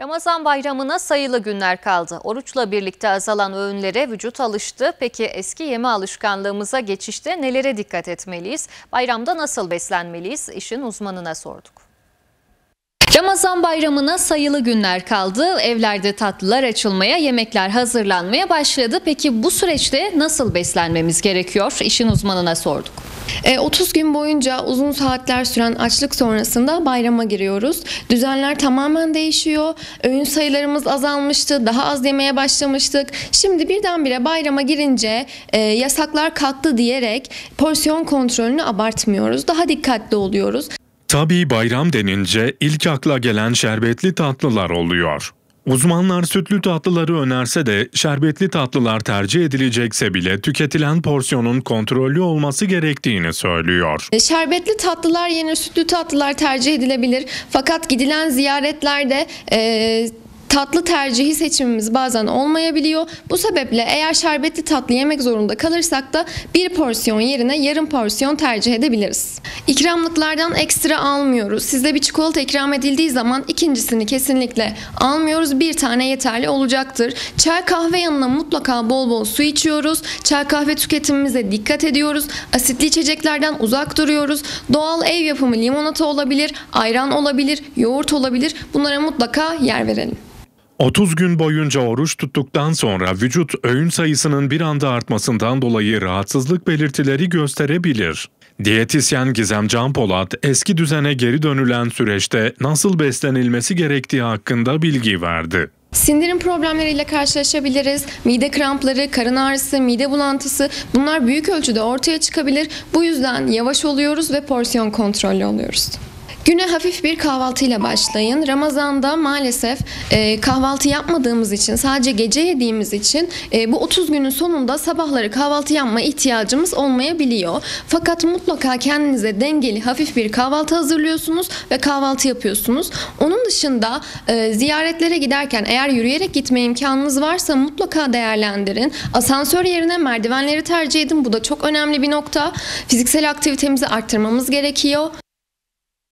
Ramazan bayramına sayılı günler kaldı. Oruçla birlikte azalan öğünlere vücut alıştı. Peki eski yeme alışkanlığımıza geçişte nelere dikkat etmeliyiz? Bayramda nasıl beslenmeliyiz? İşin uzmanına sorduk. Ramazan bayramına sayılı günler kaldı. Evlerde tatlılar açılmaya, yemekler hazırlanmaya başladı. Peki bu süreçte nasıl beslenmemiz gerekiyor? İşin uzmanına sorduk. 30 E, gün boyunca uzun saatler süren açlık sonrasında bayrama giriyoruz. Düzenler tamamen değişiyor. Öğün sayılarımız azalmıştı. Daha az yemeye başlamıştık. Şimdi birdenbire bayrama girince e, yasaklar kalktı diyerek porsiyon kontrolünü abartmıyoruz. Daha dikkatli oluyoruz. Tabii bayram denince ilk akla gelen şerbetli tatlılar oluyor. Uzmanlar sütlü tatlıları önerse de şerbetli tatlılar tercih edilecekse bile tüketilen porsiyonun kontrollü olması gerektiğini söylüyor. E, Şerbetli tatlılar yerine sütlü tatlılar tercih edilebilir. Fakat gidilen ziyaretlerde e, tatlı tercihi seçimimiz bazen olmayabiliyor. Bu sebeple eğer şerbetli tatlı yemek zorunda kalırsak da bir porsiyon yerine yarım porsiyon tercih edebiliriz. İkramlıklardan ekstra almıyoruz. Size bir çikolata ikram edildiği zaman ikincisini kesinlikle almıyoruz. Bir tane yeterli olacaktır. Çay kahve yanına mutlaka bol bol su içiyoruz. Çay kahve tüketimimize dikkat ediyoruz. Asitli içeceklerden uzak duruyoruz. Doğal ev yapımı limonata olabilir, ayran olabilir, yoğurt olabilir. Bunlara mutlaka yer verelim. 30 gün boyunca oruç tuttuktan sonra vücut öğün sayısının bir anda artmasından dolayı rahatsızlık belirtileri gösterebilir. Diyetisyen Gizem Can Polat eski düzene geri dönülen süreçte nasıl beslenilmesi gerektiği hakkında bilgi verdi. Sindirim problemleriyle karşılaşabiliriz. Mide krampları, karın ağrısı, mide bulantısı bunlar büyük ölçüde ortaya çıkabilir. Bu yüzden yavaş oluyoruz ve porsiyon kontrollü oluyoruz. Güne hafif bir kahvaltıyla başlayın. Ramazan'da maalesef e, kahvaltı yapmadığımız için, sadece gece yediğimiz için e, bu 30 günün sonunda sabahları kahvaltı yapma ihtiyacımız olmayabiliyor. Fakat mutlaka kendinize dengeli hafif bir kahvaltı hazırlıyorsunuz ve kahvaltı yapıyorsunuz. Onun dışında e, ziyaretlere giderken eğer yürüyerek gitme imkanınız varsa mutlaka değerlendirin. Asansör yerine merdivenleri tercih edin. Bu da çok önemli bir nokta. Fiziksel aktivitemizi arttırmamız gerekiyor.